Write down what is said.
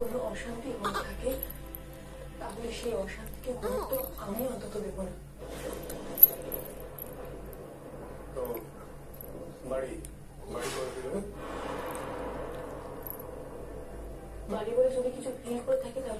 কোনো অশান্তি হয়ে থাকে তাহলে সেই অশান্তিকে গুরুত্ব আমি অন্তত দেব না। তো বাড়ি বাড়ি করে দিলে? বাড়ি বলে যদি কিছু ফিল করে থাকে তাহলে